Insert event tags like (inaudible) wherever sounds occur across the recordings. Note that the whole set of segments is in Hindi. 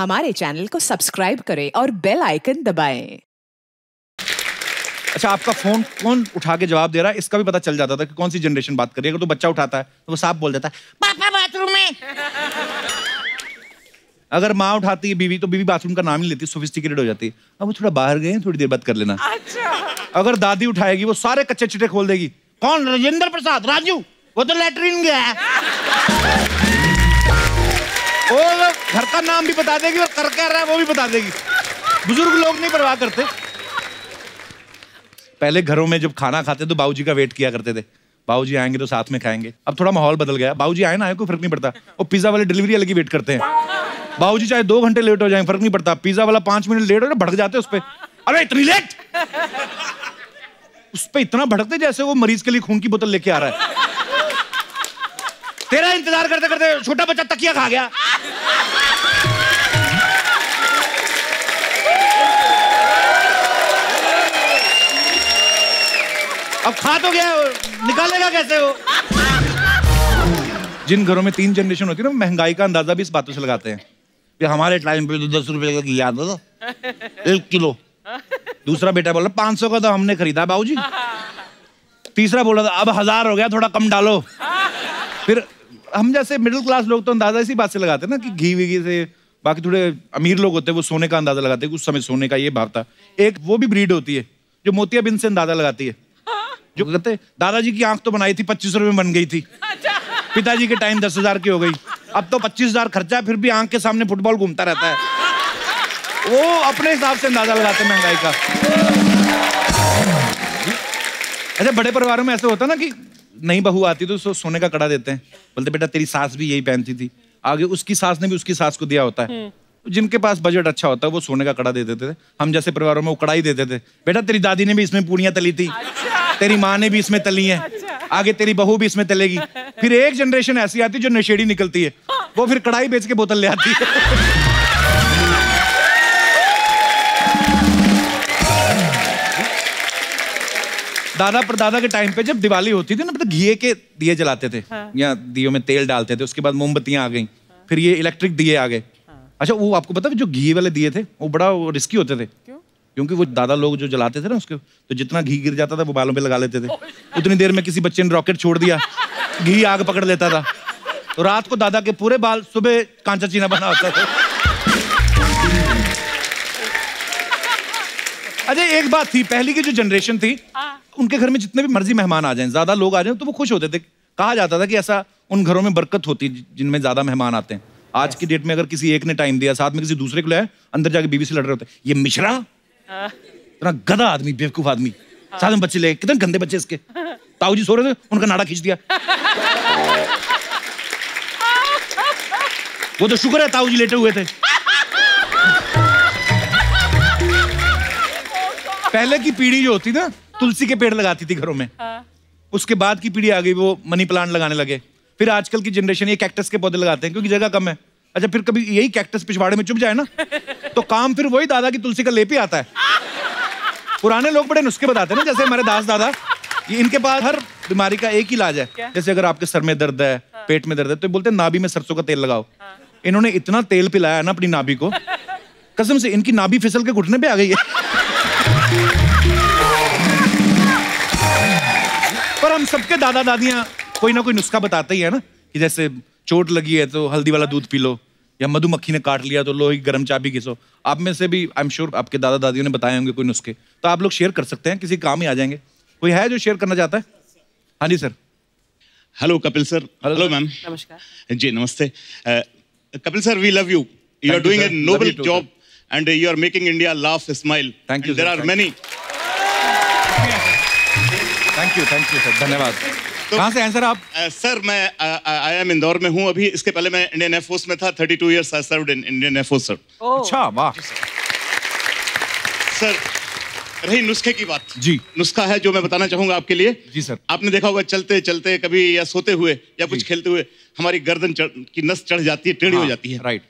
हमारे चैनल को सब्सक्राइब करें और बेल आइकन दबाएँ। अच्छा आपका फ़ोन कौन उठा के जवाब दे रहा है? इसका भी पता चल जाता था कि कौन सी जनरेशन बात कर रही है। अगर तो बच्चा उठाता है तो वो साफ़ बोल देता है पापा बाथरूम में। अगर माँ उठाती है बीवी तो बीवी बाथरूम का नाम ही लेती सोफिस्टिकेटेड हो जाती है। अब वो थोड़ा बाहर गए थोड़ी देर बात कर लेना। अच्छा। अगर दादी उठाएगी वो सारे कच्चे चिट्टे खोल देगी। कौन? राजेंद्र प्रसाद? राजू? वो तो लेटरिन गया है। वो घर का नाम भी बता देगी और कर क्या रहा है वो भी बता देगी। बुज़ुर्ग लोग नहीं परवाह करते। पहले घरों में जब खाना खाते तो बाबूजी का वेट किया करते थे। बाबूजी आएँगे तो साथ में खाएँगे। अब थोड़ा माहौल बदल गया। बाबूजी आए ना, आए कोई फ़र्क नहीं पड़ता। वो पिज्जा वाले डिलीवरी अलग ही वेट करते हैं। बाबूजी चाहे दो घंटे लेट हो जाए, फ़र्क नहीं पड़ता। पिज्जा वाला पाँच मिनट लेट हो जाए, भड़क जाते उस पर अरे, इतनी लेट? उस पर इतना भड़कते जैसे वो मरीज़ के लिए खून की बोतल लेके आ रहा है। तेरा इंतज़ार करते करते छोटा बच्चा तकिया खा गया। अब खा तो गया निकालेगा कैसे वो? जिन घरों में तीन जनरेशन होती है ना, महँगाई का अंदाज़ा भी इस बातों से लगाते हैं। कि हमारे टाइम पे तो दस रुपए का याद हो एक किलो। दूसरा बेटा बोला, पाँच सौ का तो हमने खरीदा बाबू जी तीसरा बोला था अब हज़ार हो गया, थोड़ा कम डालो। फिर हम जैसे मिडिल क्लास लोग तो अंदाज़ा इसी बात से लगाते हैं ना, कि घी वी से बाकी थोड़े अमीर लोग होते हैं, वो सोने का अंदाज़ा लगाते हैं उस समय सोने का ये भाव था। एक वो भी ब्रीड होती है, जो मोतियाबिंद से अंदाज़ा लगाती है। जो कहते दादाजी की आँख तो बनाई थी पच्चीस रुपए में बन गई थी। पिताजी के टाइम दस हज़ार की हो गई। अब तो पच्चीस हज़ार खर्चा है, फिर भी आँख के सामने फुटबॉल घूमता रहता है। वो अपने हिसाब से अंदाज़ा लगाते हैं महँगाई का। अच्छा बड़े परिवारों में ऐसे होता ना कि नई बहू आती तो उसको सोने का कड़ा देते हैं। बोलते बेटा तेरी सास भी यही पहनती थी। आगे उसकी सास ने भी उसकी सास को दिया होता है। जिनके पास बजट अच्छा होता है वो सोने का कड़ा दे देते थे। हम जैसे परिवारों में वो कड़ा ही देते थे। बेटा तेरी दादी ने भी इसमें पूड़ियाँ तली थी। तेरी माँ ने भी इसमें तली है अच्छा। आगे तेरी बहू भी इसमें तलेगी फिर एक जनरेशन ऐसी आती है जो नशेड़ी निकलती है वो फिर कढ़ाई बेच के बोतल ले आती है दादा परदादा के टाइम पे जब दिवाली होती थी ना मतलब घी के दिए जलाते थे हाँ। या दियो में तेल डालते थे उसके बाद मोमबत्तियाँ आ गई हाँ। फिर ये इलेक्ट्रिक दिए आ गए हाँ। अच्छा वो आपको पता है जो घी वाले दिए थे वो बड़ा रिस्की होते थे क्योंकि वो दादा लोग जो जलाते थे ना उसके तो जितना घी गिर जाता था वो बालों पे लगा लेते थे। उतनी देर में किसी बच्चे ने रॉकेट छोड़ दिया घी आग पकड़ लेता था। तो रात को दादा के पूरे बाल सुबह कांचा चीना बना होता था। अच्छा एक बात थी पहली की जो जनरेशन थी उनके घर में जितने भी मर्ज़ी मेहमान आ जाएँ ज़्यादा लोग आ जाएँ तो वो खुश होते थे। कहा जाता था कि ऐसा उन घरों में बरकत होती है जिनमें ज़्यादा मेहमान आते हैं। आज की डेट में अगर किसी एक ने टाइम दिया साथ में किसी दूसरे को लाया अंदर जाके बीवी से लड़ रहे होते ये मिश्रा इतना गधा आदमी बेवकूफ़ आदमी। साथ में बच्चे ले कितने गंदे बच्चे इसके। ताऊ जी सो रहे थे उनका नाड़ा खींच दिया। वो तो शुक्र है ताऊ जी लेटे हुए थे। पहले की पीढ़ी जो होती ना तुलसी के पेड़ लगाती थी घरों में। उसके बाद की पीढ़ी आ गई वो मनी प्लांट लगाने लगे। फिर आजकल की जनरेशन ये कैक्टस के पौधे लगाते हैं क्योंकि जगह कम है। अच्छा फिर कभी यही कैक्टस पिछवाड़े में चुप जाए ना? तो काम फिर वही दादा की तुलसी का लेप ही आता है। पुराने लोग बड़े नुस्खे बताते हैं ना जैसे हमारे दास दादा कि इनके पास हर बीमारी का एक ही इलाज है। जैसे अगर आपके सर में दर्द है पेट में दर्द है तो बोलते हैं नाभि में सरसों का तेल लगाओ। इन्होंने इतना तेल पिलाया ना अपनी नाभि को कसम से इनकी नाभि फिसल के घुटने पे आ गई है। पर हम सबके दादा दादियाँ कोई ना कोई नुस्खा बताते ही है ना कि जैसे चोट लगी है तो हल्दी वाला दूध पी लो। या मधुमक्खी ने काट लिया तो लो ही गर्म भी घिसो। आप में से भी आई एम श्योर आपके दादा दादियों ने बताए होंगे कोई नुस्खे। तो आप लोग शेयर कर सकते हैं किसी काम ही आ जाएँगे। कोई है जो शेयर करना चाहता है? हाँ जी sir hello Kapil sir hello ma'am नमस्कार. जी नमस्ते. Kapil sir we love you you are doing and uh, you are making India laugh, smile. Thank you, And there are Thank many. Thank you thank you sir धन्यवाद कहाँ से हैं सर आप? सर मैं आई एम इंदौर में हूँ अभी। इसके पहले मैं इंडियन एयरफोर्स में था 32 years I served in Indian air force sir. अच्छा वाह। सर रही नुस्खे की बात। जी। नुस्खा है जो मैं बताना चाहूँगा आपके लिए। जी, सर। आपने देखा होगा चलते चलते कभी या सोते हुए या कुछ खेलते हुए हमारी गर्दन चढ़- की नस चढ़ जाती है टेढ़ी हो हाँ, जाती है। राइट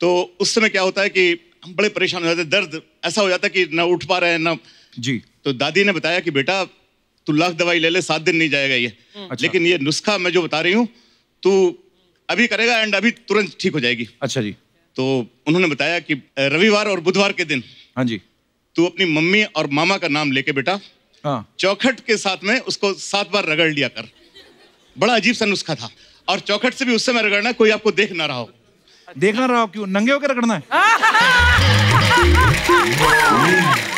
तो उस समय क्या होता है कि हम बड़े परेशान हो जाते हैं दर्द ऐसा हो जाता है कि ना उठ पा रहे हैं ना जी। तो दादी ने बताया कि बेटा तू लाख दवाई ले ले सात दिन नहीं जाएगा ये। अच्छा। लेकिन ये नुस्खा मैं जो बता रही हूँ तू अभी करेगा एंड अभी तुरंत ठीक हो जाएगी। अच्छा जी। तो उन्होंने बताया कि रविवार और बुधवार के दिन हाँ जी। तू अपनी मम्मी और मामा का नाम लेके बेटा हाँ। चौखट के साथ में उसको सात बार रगड़ लिया कर। बड़ा अजीब सा नुस्खा था। और चौखट से भी उस समय रगड़ना कोई आपको देख ना रहा हो। देखना रहा हो क्यों? नंगे होकर रगड़ना है। (laughs)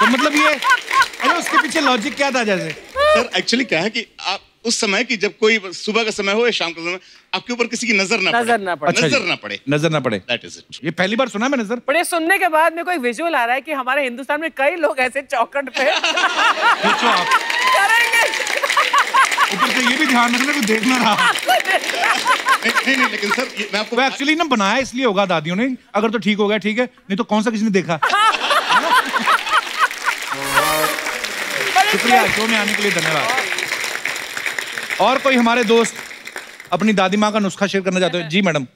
तो मतलब ये अरे उसके पीछे लॉजिक क्या था जैसे? सर एक्चुअली क्या है कि आप उस समय की जब कोई सुबह का समय हो या शाम का समय आपके ऊपर किसी की नज़र ना नज़र ना पड़े। नज़र ना पड़े। नज़र ना पड़े। दैट इज़ इट ये पहली बार सुना मैंने सर पर ये सुनने के बाद मेरे को एक विजुअल आ रहा है कि हमारे हिंदुस्तान में कई लोग ऐसे चौकट पे पूछो आप। करेंगे। ऊपर से ये भी ध्यान रखना कि देखना रहा। नहीं नहीं नहीं लेकिन सर मैं आपको एक्चुअली ना बनाया इसलिए होगा दादियों ने। अगर तो ठीक हो गया ठीक है नहीं तो कौन सा किसी ने देखा? शुक्रिया शो में आने के लिए धन्यवाद। और कोई हमारे दोस्त अपनी दादी माँ का नुस्खा शेयर करना चाहते हो? जी madam.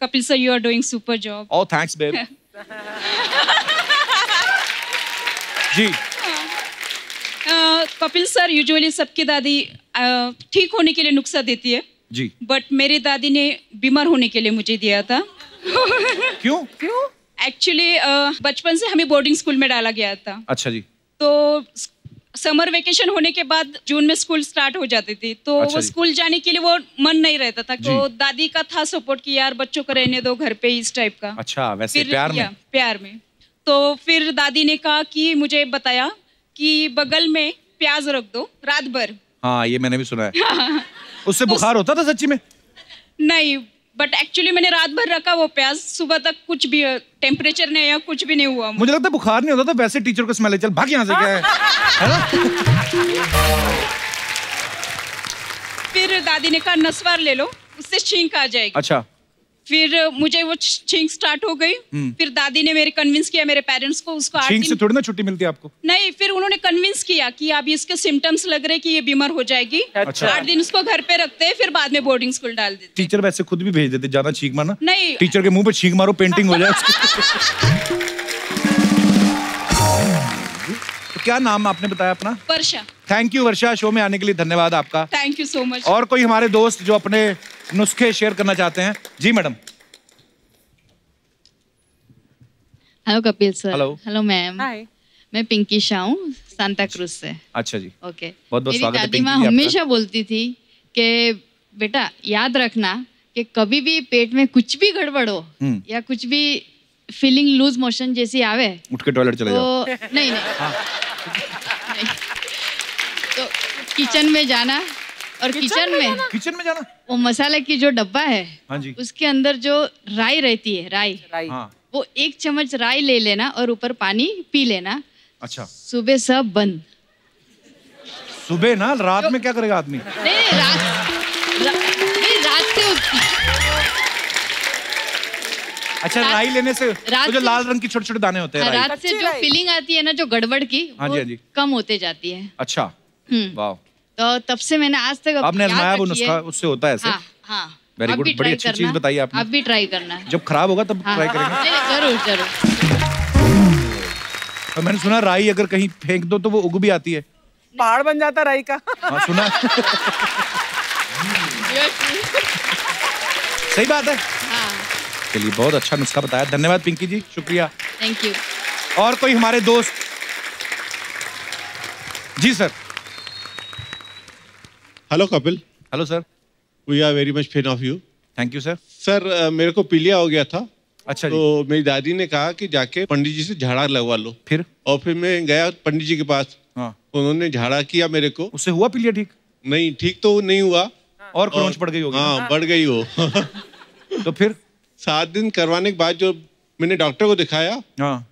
Kapil sir, you are doing super job. Oh thanks babe ji. Uh, Kapil sir usually सबकी दादी uh, ठीक होने के लिए नुस्खा देती है। जी। बट मेरी दादी ने बीमार होने के लिए मुझे दिया था। क्यों? (laughs) क्यों एक्चुअली बचपन से हमें बोर्डिंग स्कूल में डाला गया था। अच्छा जी। तो समर वेकेशन होने के बाद जून में स्कूल स्टार्ट हो जाती थी तो अच्छा वो स्कूल जाने के लिए वो मन नहीं रहता था तो दादी का था सपोर्ट कि यार बच्चों को रहने दो घर पे इस टाइप का। अच्छा वैसे फिर प्यार में? प्यार में। तो फिर दादी ने कहा कि मुझे बताया कि बगल में प्याज रख दो रात भर। हाँ ये मैंने भी सुना है। (laughs) उससे बुखार होता था सच्ची में? नहीं बट एक्चुअली मैंने रात भर रखा वो प्याज सुबह तक कुछ भी टेम्परेचर नहीं आया कुछ भी नहीं हुआ मुझे। लगता है बुखार नहीं होता था वैसे टीचर को स्मेल चल भाग यहाँ से क्या है? है फिर दादी ने कहा नसवार ले लो उससे छींक आ जाएगी। अच्छा। फिर मुझे वो छींक स्टार्ट हो गई। फिर दादी ने मेरे कन्विंस किया मेरे पेरेंट्स को उसको छींक से थोड़ी ना छुट्टी मिलती है आपको? नहीं फिर उन्होंने कन्विंस किया कि अब इसके सिम्टम्स लग रहे कि ये बीमार हो जाएगी। अच्छा। आठ दिन उसको घर पे रखते हैं फिर बाद में बोर्डिंग स्कूल डाल देते टीचर वैसे खुद भी भेज देते ज़्यादा छींक मारना। नहीं। टीचर के मुँह पे छींक मारो पेंटिंग हो जाए (laughs) क्या नाम आपने बताया अपना? Varsha. Thank you Varsha. Show में आने के लिए धन्यवाद आपका। थैंक यू सो मच और कोई हमारे दोस्त जो अपने नुस्खे शेयर करना चाहते हैं? जी madam. Hello Kapil sir Hello. Hello ma'am मैं पिंकी शाह हूँ सांता क्रूज से। अच्छा जी। ओके बहुत-बहुत स्वागत है दादी माँ हमेशा बोलती थी कि बेटा याद रखना कि कभी भी पेट में कुछ भी गड़बड़ हो हम्म। या कुछ भी फीलिंग लूज मोशन जैसी आवे उठ के टॉयलेट चले जाओ। तो नहीं नहीं। हाँ। तो किचन में जाना और किचन में किचन में जाना? वो मसाले की जो डब्बा है हाँ जी। उसके अंदर जो राई रहती है राई। राइट हाँ। वो एक चम्मच राई ले लेना और ऊपर पानी पी लेना। अच्छा। सुबह सब बंद। सुबह ना रात में क्या करेगा आदमी? नहीं रात रा, नहीं रात से अच्छा रात- राई लेने से रात वो जो लाल रंग की छोटे छोटे दाने होते हैं हाँ, रात से जो फीलिंग आती है ना जो गड़बड़ की हाँ जी, हाँ जी। कम होते जाती है। अच्छा। हम्म, वाह। तो तब से मैंने आज तक आपने आजमाया वो नुस्खा उससे होता है ऐसे? हाँ हाँ। Very आप बड़ी अच्छी चीज़ बताई आपने। आप भी ट्राई करना। जब खराब होगा तब हाँ, ट्राई करेंगे। नहीं, नहीं, ज़रूर। ज़रूर मैंने सुना राई अगर कहीं फेंक दो तो वो उग भी आती है। पहाड़ बन जाता राई का। हाँ सुना। सही बात है। हाँ। चलिए बहुत अच्छा नुस्खा बताया। धन्यवाद पिंकी जी शुक्रिया। थैंक यू और कोई हमारे दोस्त? जी sir. Hello Kapil hello sir we are very much fan of you thank you sir sir मेरे को पीलिया हो गया था। अच्छा तो मेरी दादी ने कहा कि जाके पंडित जी से झाड़ा लगवा लो। फिर? और फिर मैं गया पंडित जी के पास। हाँ। उन्होंने झाड़ा किया मेरे को। उससे हुआ पीलिया ठीक? नहीं ठीक तो नहीं हुआ। और क्रोच पड़ गई होगी हाँ बढ़ गई हो। (laughs) तो फिर? सात दिन करवाने के बाद जो मैंने डॉक्टर को दिखाया हाँ।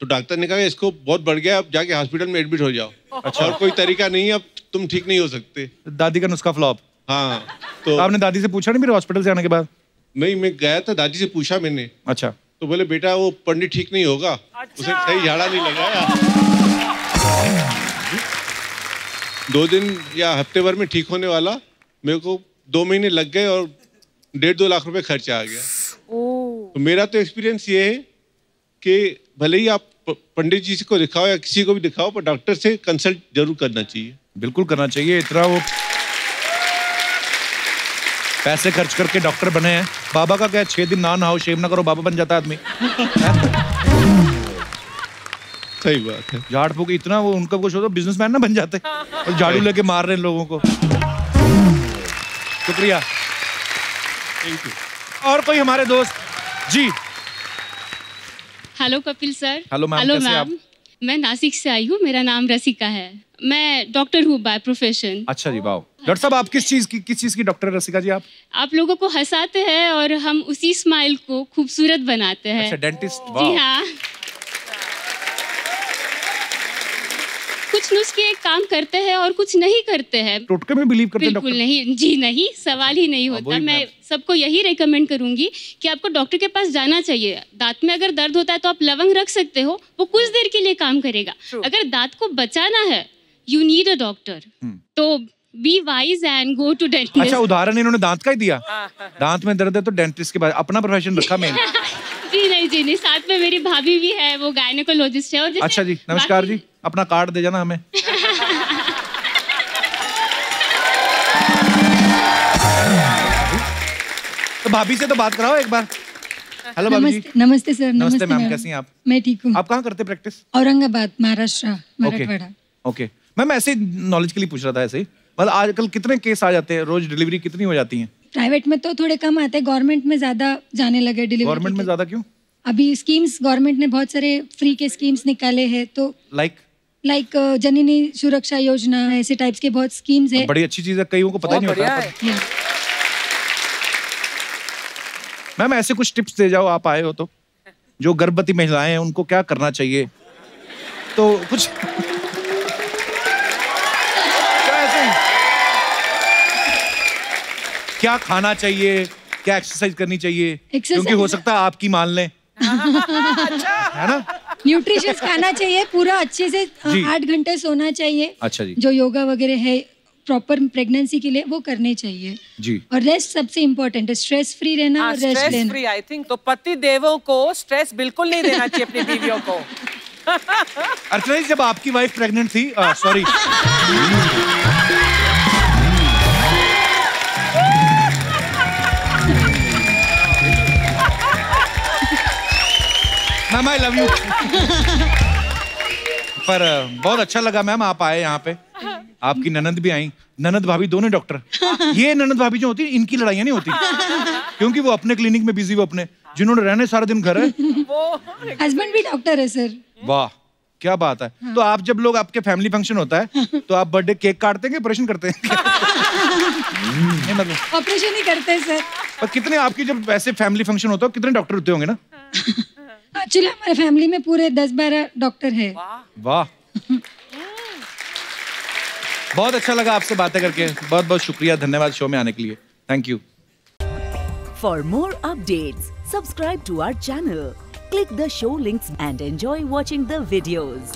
तो डॉक्टर ने कहा इसको बहुत बढ़ गया अब जाके हॉस्पिटल में एडमिट हो जाओ। अच्छा। और कोई तरीका नहीं है अब तुम ठीक नहीं हो सकते। दादी का नुस्खा फ्लॉप। हाँ तो आपने दादी से पूछा नहीं मेरे हॉस्पिटल से आने के बाद? नहीं मैं गया था दादी से पूछा मैंने। अच्छा। तो बोले बेटा वो पंडित ठीक नहीं होगा। अच्छा। उसे सही झाड़ा नहीं लगाया दो दिन या हफ़्ते भर में ठीक होने वाला मेरे को दो महीने लग गए और डेढ़ दो लाख रुपए खर्चा आ गया। तो मेरा तो एक्सपीरियंस ये है कि भले ही आप पंडित जी को दिखाओ या किसी को भी दिखाओ पर डॉक्टर से कंसल्ट ज़रूर करना चाहिए। बिल्कुल करना चाहिए इतना वो पैसे खर्च करके डॉक्टर बने हैं। बाबा का क्या छह दिन ना नहाओ शेव ना करो बाबा बन जाता आदमी। (laughs) सही बात है। झाड़ फूक इतना वो उनका कुछ होता बिजनेसमैन ना बन जाते। और झाड़ू लेके मार रहे हैं लोगों को। शुक्रिया। थैंक यू और कोई हमारे दोस्त? जी। Hello Kapil sir hello ma'am, कैसे हैं मैं नासिक से आई हूँ. मेरा नाम रसिका है. मैं डॉक्टर हूँ बाय प्रोफेशन अच्छा जी वाह डॉक्टर साहब आप किस चीज़ की किस चीज़ की डॉक्टर रसिका जी आप? आप लोगों को हंसाते हैं और हम उसी स्माइल को खूबसूरत बनाते हैं. अच्छा डेंटिस्ट जी हाँ. कुछ नुस्खे काम करते हैं और कुछ नहीं करते हैं। टोटके में बिलीव करते बिल्कुल नहीं जी नहीं सवाल ही नहीं हाँ, होता। मैं मैं- सबको यही रेकमेंड करूँगी कि आपको डॉक्टर के पास जाना चाहिए। दांत में अगर दर्द होता है तो आप लवंग रख सकते हो वो कुछ देर के लिए काम करेगा। अगर दांत को बचाना है you need a doctor to be wise and go to dentist अच्छा उदाहरण इन्होंने दांत का ही दिया। दांत में दर्द है तो डेंटिस्ट के पास अपना प्रोफेशन रखा मैंने (laughs) जी नहीं जी नहीं साथ में मेरी भाभी भी है वो गायनेकोलॉजिस्ट है और जैसे अच्छा जी नमस्कार जी अपना कार्ड दे जाना हमें। तो भाभी से तो बात कराओ एक बार। हेलो भाभी जी। नमस्ते नमस्ते सर नमस्ते मैम। कैसी हैं आप? मैं ठीक हूँ। आप कहाँ करते practice Aurangabad Maharashtra Marathwada. Okay ma'am ऐसे नॉलेज के लिए पूछ रहा था ऐसे ही। मतलब आजकल कितने केस आ जाते हैं? रोज डिलीवरी कितनी हो जाती है? प्राइवेट में तो थोड़े कम आते हैं। गवर्नमेंट में ज़्यादा जाने लगे डिलीवरी गवर्नमेंट में ज़्यादा क्यों? अभी स्कीम्स गवर्नमेंट ने बहुत सारे फ्री के स्कीम्स निकाले हैं तो like like? Like like, Janani Suraksha Yojana ऐसे टाइप्स के बहुत स्कीम्स है। बड़ी अच्छी चीज़ है कईयों को पता ही नहीं होता। मैम ऐसे कुछ टिप्स दे जाओ आप आए हो तो। जो गर्भवती महिलाएँ हैं उनको क्या करना चाहिए? तो कुछ क्या ऐसे ही? क्या खाना चाहिए? क्या एक्सरसाइज करनी चाहिए? क्योंकि हो सकता है आपकी मान लें। है ना? न्यूट्रिशियस खाना चाहिए पूरा अच्छे से आठ घंटे सोना चाहिए। अच्छा जी। जो योगा वगैरह है प्रॉपर प्रेगनेंसी के लिए वो करने चाहिए। जी। और रेस्ट सबसे इम्पोर्टेंट है स्ट्रेस फ्री रहना हाँ और रेस्ट स्ट्रेस लेना। फ्री आई थिंक तो पति देवों को स्ट्रेस बिल्कुल नहीं देना चाहिए अपनी बीवियों को। अर्चना जब आपकी वाइफ प्रेग्नेंट थी sorry (laughs) ma'am I love you पर बहुत अच्छा लगा मैम आप आए यहाँ पे। आपकी ननद भी आई। ननद भाभी दोनों डॉक्टर। ये ननद भाभी जो होती है इनकी लड़ाइयाँ नहीं होती। क्योंकि वो अपने क्लिनिक में बिज़ी वो अपने जिन्होंने रहने सारा दिन घर है। हस्बैंड भी डॉक्टर है सर वाह क्या बात है। हाँ। तो आप जब लोग आपके फैमिली फ़ंक्शन होता है तो आप बर्थडे केक काटते हैं ऑपरेशन करते हैं? मतलब। ऑपरेशन ही करते हैं सर पर कितने आपकी जब वैसे फैमिली फ़ंक्शन होता है कितने डॉक्टर होते होंगे ना? हाँ, एक्चुअली हमारे फैमिली में पूरे दस बारह डॉक्टर है। वाह। बहुत अच्छा लगा आपसे बातें करके। बहुत बहुत शुक्रिया धन्यवाद शो में आने के लिए। Thank you for more update subscribe to our channel click the show links and enjoy watching the videos